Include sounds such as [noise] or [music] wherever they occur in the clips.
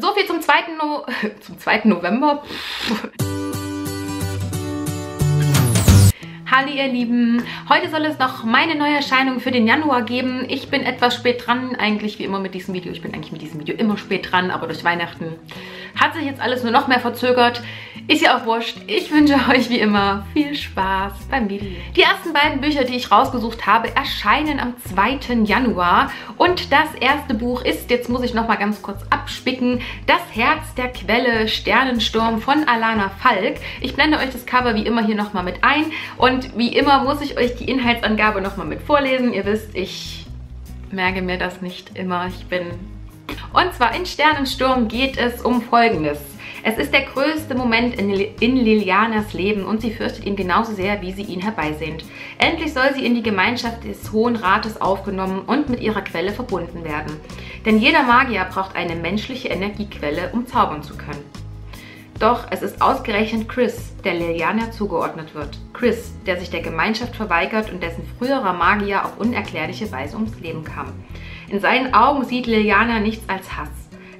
so viel zum 2. No [laughs] zum 2. November. Hallo ihr Lieben, heute soll es noch meine Neuerscheinung für den Januar geben. Ich bin etwas spät dran, eigentlich wie immer mit diesem Video. Ich bin eigentlich mit diesem Video immer spät dran, aber durch Weihnachten hat sich jetzt alles nur noch mehr verzögert. Ist ja auch wurscht. Ich wünsche euch wie immer viel Spaß beim Video. Die ersten beiden Bücher, die ich rausgesucht habe, erscheinen am 2. Januar. Und das erste Buch ist, jetzt muss ich nochmal ganz kurz abspicken, Das Herz der Quelle, Sternensturm von Alana Falk. Ich blende euch das Cover wie immer hier nochmal mit ein. Und wie immer muss ich euch die Inhaltsangabe nochmal mit vorlesen. Ihr wisst, ich merke mir das nicht immer. Ich bin... Und zwar in Sternensturm geht es um Folgendes. Es ist der größte Moment in, in Lilianas Leben und sie fürchtet ihn genauso sehr, wie sie ihn herbeisehnt. Endlich soll sie in die Gemeinschaft des Hohen Rates aufgenommen und mit ihrer Quelle verbunden werden. Denn jeder Magier braucht eine menschliche Energiequelle, um zaubern zu können. Doch es ist ausgerechnet Chris, der Liliana zugeordnet wird. Chris, der sich der Gemeinschaft verweigert und dessen früherer Magier auf unerklärliche Weise ums Leben kam. In seinen Augen sieht Liliana nichts als Hass.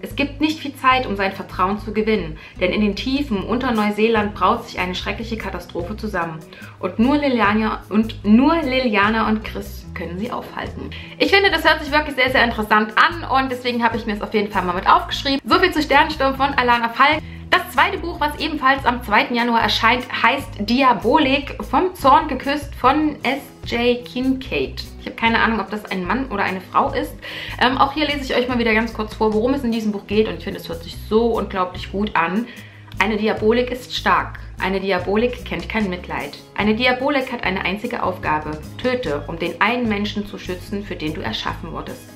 Es gibt nicht viel Zeit, um sein Vertrauen zu gewinnen, denn in den Tiefen unter Neuseeland braut sich eine schreckliche Katastrophe zusammen. Und nur Liliana und, nur Liliana und Chris können sie aufhalten. Ich finde, das hört sich wirklich sehr, sehr interessant an und deswegen habe ich mir es auf jeden Fall mal mit aufgeschrieben. Soviel zu Sternsturm von Alana Falk. Das zweite Buch, was ebenfalls am 2. Januar erscheint, heißt Diabolik, vom Zorn geküsst von S.J. Kincaid. Ich habe keine Ahnung, ob das ein Mann oder eine Frau ist. Ähm, auch hier lese ich euch mal wieder ganz kurz vor, worum es in diesem Buch geht und ich finde, es hört sich so unglaublich gut an. Eine Diabolik ist stark. Eine Diabolik kennt kein Mitleid. Eine Diabolik hat eine einzige Aufgabe. Töte, um den einen Menschen zu schützen, für den du erschaffen wurdest.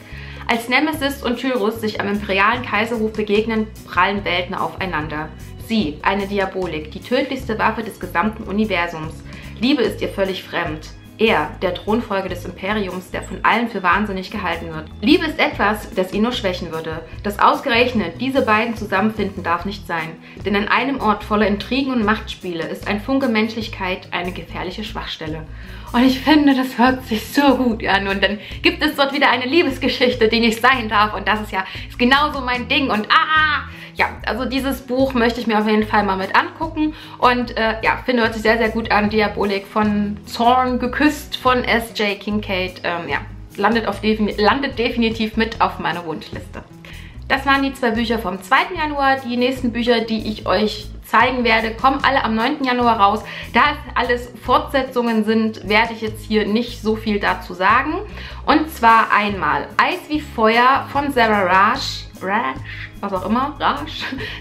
Als Nemesis und Tyrus sich am imperialen Kaiserhof begegnen, prallen Welten aufeinander. Sie, eine Diabolik, die tödlichste Waffe des gesamten Universums. Liebe ist ihr völlig fremd. Er, der Thronfolger des Imperiums, der von allen für wahnsinnig gehalten wird. Liebe ist etwas, das ihn nur schwächen würde. Das ausgerechnet diese beiden zusammenfinden darf nicht sein. Denn an einem Ort voller Intrigen und Machtspiele ist ein Funke Menschlichkeit eine gefährliche Schwachstelle. Und ich finde, das hört sich so gut an. Und dann gibt es dort wieder eine Liebesgeschichte, die nicht sein darf. Und das ist ja ist genauso mein Ding. Und ah, ja, also dieses Buch möchte ich mir auf jeden Fall mal mit angucken. Und äh, ja, finde, hört sich sehr, sehr gut an. Diabolik von Zorn geküsst von S.J. Kincaid. Ähm, ja, landet, auf landet definitiv mit auf meiner Wunschliste. Das waren die zwei Bücher vom 2. Januar. Die nächsten Bücher, die ich euch zeigen werde, kommen alle am 9. Januar raus. Da es alles Fortsetzungen sind, werde ich jetzt hier nicht so viel dazu sagen. Und zwar einmal Eis wie Feuer von Sarah Raj. Raj was auch immer, Raj.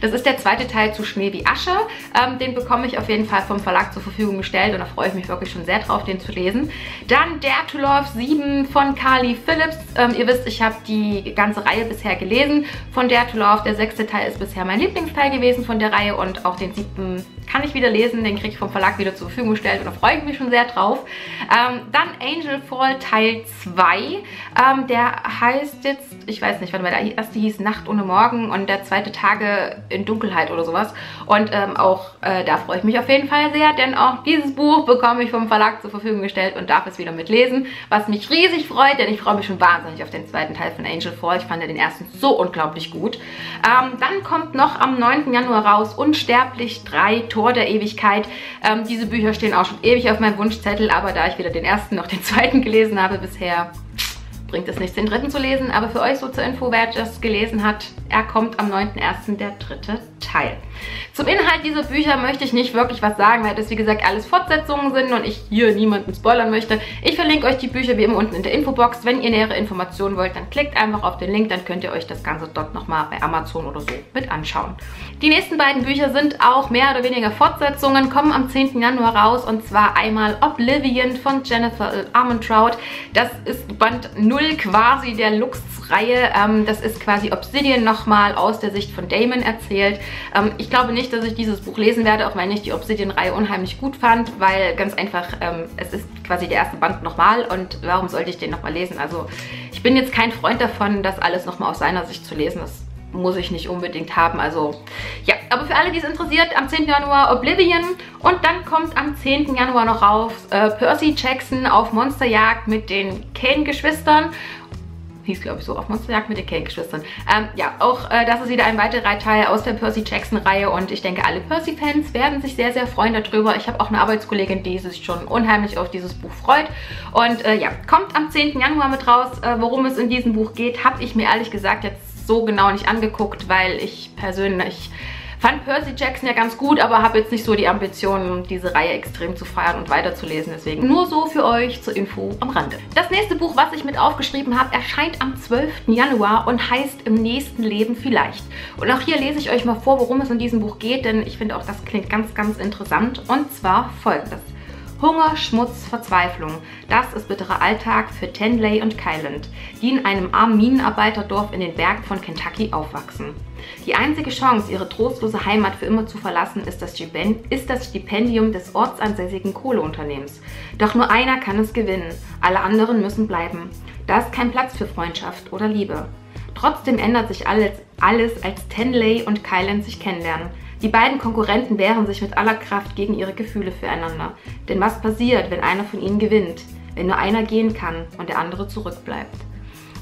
Das ist der zweite Teil zu Schnee wie Asche. Ähm, den bekomme ich auf jeden Fall vom Verlag zur Verfügung gestellt und da freue ich mich wirklich schon sehr drauf, den zu lesen. Dann Dare to Love 7 von Carly Phillips. Ähm, ihr wisst, ich habe die ganze Reihe bisher gelesen von Dare to Love. Der sechste Teil ist bisher mein Lieblingsteil gewesen von der Reihe und auch den siebten kann ich wieder lesen. Den kriege ich vom Verlag wieder zur Verfügung gestellt und da freue ich mich schon sehr drauf. Ähm, dann Angel Fall Teil 2. Ähm, der heißt jetzt, ich weiß nicht, warte mal, der erste hieß Nacht ohne Morgen und der zweite Tage in Dunkelheit oder sowas. Und ähm, auch äh, da freue ich mich auf jeden Fall sehr, denn auch dieses Buch bekomme ich vom Verlag zur Verfügung gestellt und darf es wieder mitlesen, was mich riesig freut, denn ich freue mich schon wahnsinnig auf den zweiten Teil von Angel Fall. Ich fand ja den ersten so unglaublich gut. Ähm, dann kommt noch am 9. Januar raus Unsterblich 3 Tor der Ewigkeit. Ähm, diese Bücher stehen auch schon ewig auf meinem Wunschzettel, aber da ich weder den ersten noch den zweiten gelesen habe bisher, bringt es nichts, den dritten zu lesen. Aber für euch so zur Info, wer das gelesen hat, er kommt am 9.1. der dritte Teil. Zum Inhalt dieser Bücher möchte ich nicht wirklich was sagen, weil das wie gesagt alles Fortsetzungen sind und ich hier niemanden spoilern möchte. Ich verlinke euch die Bücher wie immer unten in der Infobox. Wenn ihr nähere Informationen wollt, dann klickt einfach auf den Link, dann könnt ihr euch das Ganze dort nochmal bei Amazon oder so mit anschauen. Die nächsten beiden Bücher sind auch mehr oder weniger Fortsetzungen, kommen am 10. Januar raus und zwar einmal Oblivion von Jennifer Armentrout. Das ist Band 0 quasi der Lux-Reihe. Ähm, das ist quasi Obsidian nochmal aus der Sicht von Damon erzählt. Ähm, ich glaube nicht, dass ich dieses Buch lesen werde, auch wenn ich die Obsidian-Reihe unheimlich gut fand, weil ganz einfach, ähm, es ist quasi der erste Band nochmal und warum sollte ich den nochmal lesen? Also ich bin jetzt kein Freund davon, das alles nochmal aus seiner Sicht zu lesen. Das muss ich nicht unbedingt haben. Also ja, aber für alle, die es interessiert, am 10. Januar Oblivion und dann kommt am 10. Januar noch raus äh, Percy Jackson auf Monsterjagd mit den Kane-Geschwistern hieß glaube ich so, auf Monsterjagd mit den Cake-Geschwistern. Ähm, ja, auch äh, das ist wieder ein weiterer Teil aus der Percy Jackson-Reihe und ich denke, alle Percy-Fans werden sich sehr, sehr freuen darüber. Ich habe auch eine Arbeitskollegin, die sich schon unheimlich auf dieses Buch freut. Und äh, ja, kommt am 10. Januar mit raus. Äh, worum es in diesem Buch geht, habe ich mir ehrlich gesagt jetzt so genau nicht angeguckt, weil ich persönlich fand Percy Jackson ja ganz gut, aber habe jetzt nicht so die Ambition, diese Reihe extrem zu feiern und weiterzulesen. Deswegen nur so für euch zur Info am Rande. Das nächste Buch, was ich mit aufgeschrieben habe, erscheint am 12. Januar und heißt Im nächsten Leben vielleicht. Und auch hier lese ich euch mal vor, worum es in diesem Buch geht, denn ich finde auch, das klingt ganz, ganz interessant. Und zwar folgendes. Hunger, Schmutz, Verzweiflung. Das ist bitterer Alltag für Tenley und Kyland, die in einem armen Minenarbeiterdorf in den Bergen von Kentucky aufwachsen. Die einzige Chance, ihre trostlose Heimat für immer zu verlassen, ist das, Stipendium des ortsansässigen Kohleunternehmens. Doch nur einer kann es gewinnen, alle anderen müssen bleiben. Da ist kein Platz für Freundschaft oder Liebe. Trotzdem ändert sich alles, alles als Tenley und Kyland sich kennenlernen. Die beiden Konkurrenten wehren sich mit aller Kraft gegen ihre Gefühle füreinander. Denn was passiert, wenn einer von ihnen gewinnt? Wenn nur einer gehen kann und der andere zurückbleibt?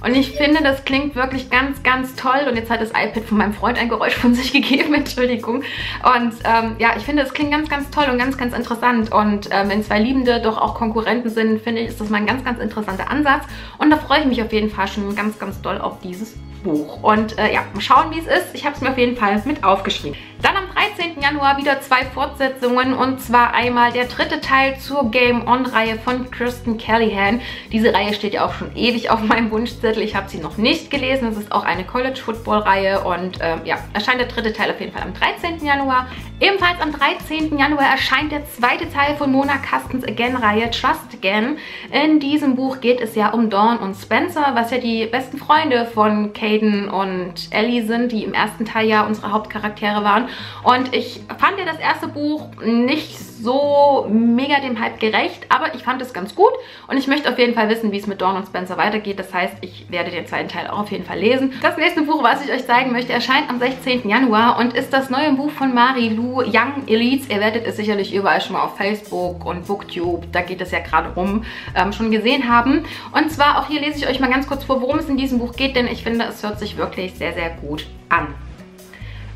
Und ich finde, das klingt wirklich ganz, ganz toll. Und jetzt hat das iPad von meinem Freund ein Geräusch von sich [laughs] gegeben, Entschuldigung. Und ähm, ja, ich finde, das klingt ganz, ganz toll und ganz, ganz interessant. Und ähm, wenn zwei Liebende doch auch Konkurrenten sind, finde ich, ist das mal ein ganz, ganz interessanter Ansatz. Und da freue ich mich auf jeden Fall schon ganz, ganz doll auf dieses Buch. Und äh, ja, mal schauen, wie es ist. Ich habe es mir auf jeden Fall mit aufgeschrieben. Dann am 13. Januar wieder zwei Fortsetzungen und zwar einmal der dritte Teil zur Game On-Reihe von Kristen Callahan. Diese Reihe steht ja auch schon ewig auf meinem Wunschzettel. Ich habe sie noch nicht gelesen. Es ist auch eine College-Football-Reihe und ähm, ja, erscheint der dritte Teil auf jeden Fall am 13. Januar. Ebenfalls am 13. Januar erscheint der zweite Teil von Mona Castens Again-Reihe Trust Again. In diesem Buch geht es ja um Dawn und Spencer, was ja die besten Freunde von Caden und Ellie sind, die im ersten Teil ja unsere Hauptcharaktere waren. Und ich fand ja das erste Buch nicht so mega dem Hype gerecht, aber ich fand es ganz gut und ich möchte auf jeden Fall wissen, wie es mit Dawn und Spencer weitergeht. Das heißt, ich werde den zweiten Teil auch auf jeden Fall lesen. Das nächste Buch, was ich euch zeigen möchte, erscheint am 16. Januar und ist das neue Buch von Marie Lou, Young Elites. Ihr werdet es sicherlich überall schon mal auf Facebook und Booktube, da geht es ja gerade rum, ähm, schon gesehen haben. Und zwar auch hier lese ich euch mal ganz kurz vor, worum es in diesem Buch geht, denn ich finde, es hört sich wirklich sehr, sehr gut an.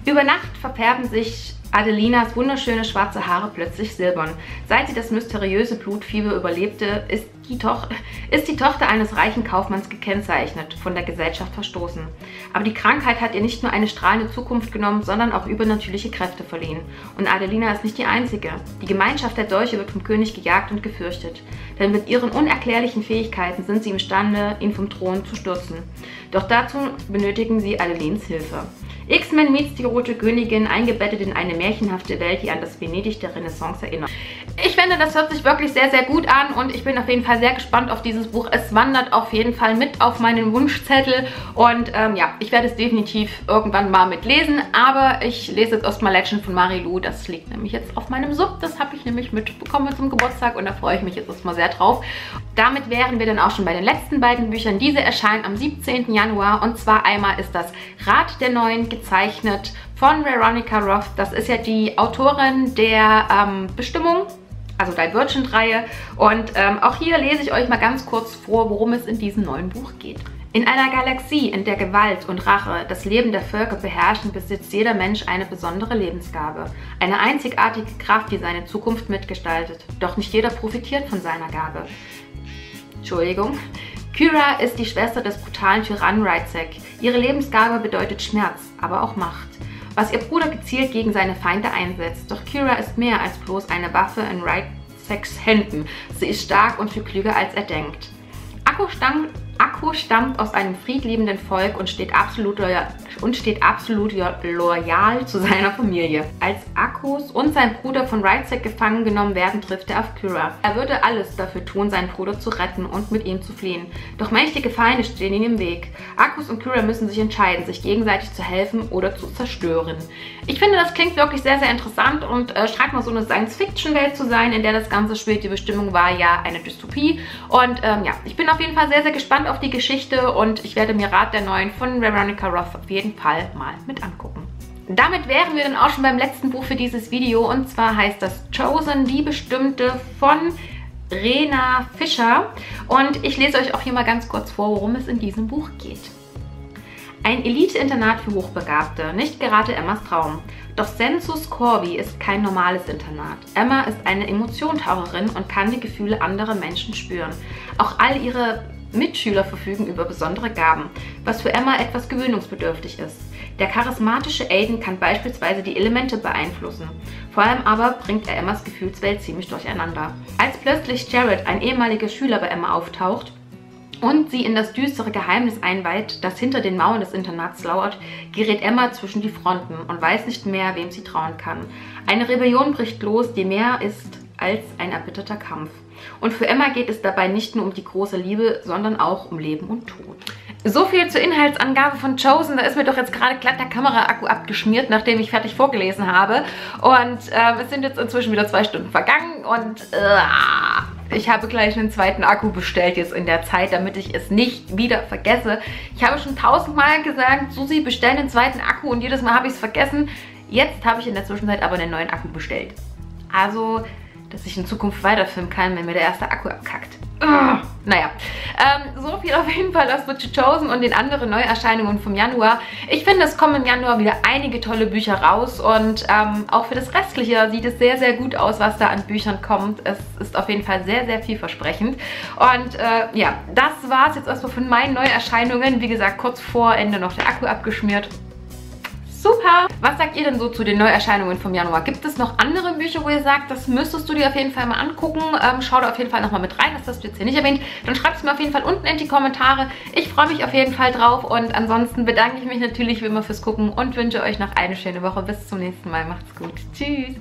Über Nacht verfärben sich Adelinas wunderschöne schwarze Haare plötzlich silbern. Seit sie das mysteriöse Blutfieber überlebte, ist die, ist die Tochter eines reichen Kaufmanns gekennzeichnet, von der Gesellschaft verstoßen. Aber die Krankheit hat ihr nicht nur eine strahlende Zukunft genommen, sondern auch übernatürliche Kräfte verliehen. Und Adelina ist nicht die Einzige. Die Gemeinschaft der Dolche wird vom König gejagt und gefürchtet. Denn mit ihren unerklärlichen Fähigkeiten sind sie imstande, ihn vom Thron zu stürzen. Doch dazu benötigen sie Adelins Hilfe. X-Men meets die Rote Königin, eingebettet in eine märchenhafte Welt, die an das Venedig der Renaissance erinnert. Ich finde, das hört sich wirklich sehr, sehr gut an und ich bin auf jeden Fall sehr gespannt auf dieses Buch. Es wandert auf jeden Fall mit auf meinen Wunschzettel und ähm, ja, ich werde es definitiv irgendwann mal mitlesen, aber ich lese jetzt erstmal Legend von Marilu. Das liegt nämlich jetzt auf meinem Sub. Das habe ich nämlich mitbekommen zum Geburtstag und da freue ich mich jetzt erstmal sehr drauf. Damit wären wir dann auch schon bei den letzten beiden Büchern. Diese erscheinen am 17. Januar und zwar einmal ist das Rat der Neuen gezeichnet von Veronica Roth. Das ist ja die Autorin der ähm, Bestimmung, also Divergent-Reihe. Und ähm, auch hier lese ich euch mal ganz kurz vor, worum es in diesem neuen Buch geht. In einer Galaxie, in der Gewalt und Rache das Leben der Völker beherrschen, besitzt jeder Mensch eine besondere Lebensgabe. Eine einzigartige Kraft, die seine Zukunft mitgestaltet. Doch nicht jeder profitiert von seiner Gabe. Entschuldigung. Kyra ist die Schwester des brutalen Tyrannen Ryzek. Ihre Lebensgabe bedeutet Schmerz, aber auch Macht. Was ihr Bruder gezielt gegen seine Feinde einsetzt. Doch Kyra ist mehr als bloß eine Waffe in Ryzeks Händen. Sie ist stark und viel klüger als er denkt. Akku stammt Akku stammt aus einem friedliebenden Volk und steht absolut loyal, und steht absolut loyal zu seiner Familie. Als Akkus und sein Bruder von Ryzek gefangen genommen werden, trifft er auf Kyra. Er würde alles dafür tun, seinen Bruder zu retten und mit ihm zu fliehen. Doch mächtige Feinde stehen ihm im Weg. Akkus und Kyra müssen sich entscheiden, sich gegenseitig zu helfen oder zu zerstören. Ich finde, das klingt wirklich sehr, sehr interessant und äh, scheint mal so eine Science-Fiction-Welt zu sein, in der das Ganze spielt. Die Bestimmung war ja eine Dystopie. Und ähm, ja, ich bin auf jeden Fall sehr, sehr gespannt auf die Geschichte und ich werde mir Rat der Neuen von Veronica Roth auf jeden Fall mal mit angucken. Damit wären wir dann auch schon beim letzten Buch für dieses Video und zwar heißt das Chosen, die Bestimmte von Rena Fischer. Und ich lese euch auch hier mal ganz kurz vor, worum es in diesem Buch geht. Ein Elite-Internat für Hochbegabte, nicht gerade Emmas Traum. Doch Sensus Corvi ist kein normales Internat. Emma ist eine Emotiontaucherin und kann die Gefühle anderer Menschen spüren. Auch all ihre Mitschüler verfügen über besondere Gaben, was für Emma etwas gewöhnungsbedürftig ist. Der charismatische Aiden kann beispielsweise die Elemente beeinflussen. Vor allem aber bringt er Emmas Gefühlswelt ziemlich durcheinander. Als plötzlich Jared, ein ehemaliger Schüler bei Emma, auftaucht, und sie in das düstere Geheimnis einweiht, das hinter den Mauern des Internats lauert, gerät Emma zwischen die Fronten und weiß nicht mehr, wem sie trauen kann. Eine Rebellion bricht los, die mehr ist als ein erbitterter Kampf. Und für Emma geht es dabei nicht nur um die große Liebe, sondern auch um Leben und Tod. So viel zur Inhaltsangabe von Chosen. Da ist mir doch jetzt gerade glatt der Kameraakku abgeschmiert, nachdem ich fertig vorgelesen habe. Und äh, es sind jetzt inzwischen wieder zwei Stunden vergangen und äh, ich habe gleich einen zweiten Akku bestellt jetzt in der Zeit, damit ich es nicht wieder vergesse. Ich habe schon tausendmal gesagt, Susi, bestell einen zweiten Akku und jedes Mal habe ich es vergessen. Jetzt habe ich in der Zwischenzeit aber einen neuen Akku bestellt. Also dass ich in Zukunft weiterfilmen kann, wenn mir der erste Akku abkackt. Ugh. Naja, ähm, so viel auf jeden Fall aus Butcher Chosen und den anderen Neuerscheinungen vom Januar. Ich finde, es kommen im Januar wieder einige tolle Bücher raus und ähm, auch für das Restliche sieht es sehr, sehr gut aus, was da an Büchern kommt. Es ist auf jeden Fall sehr, sehr vielversprechend. Und äh, ja, das war es jetzt erstmal von meinen Neuerscheinungen. Wie gesagt, kurz vor Ende noch der Akku abgeschmiert. Super! Was sagt ihr denn so zu den Neuerscheinungen vom Januar? Gibt es noch andere Bücher, wo ihr sagt, das müsstest du dir auf jeden Fall mal angucken? Ähm, schau da auf jeden Fall nochmal mit rein, das hast du jetzt hier nicht erwähnt. Dann schreibt es mir auf jeden Fall unten in die Kommentare. Ich freue mich auf jeden Fall drauf und ansonsten bedanke ich mich natürlich wie immer fürs Gucken und wünsche euch noch eine schöne Woche. Bis zum nächsten Mal. Macht's gut. Tschüss!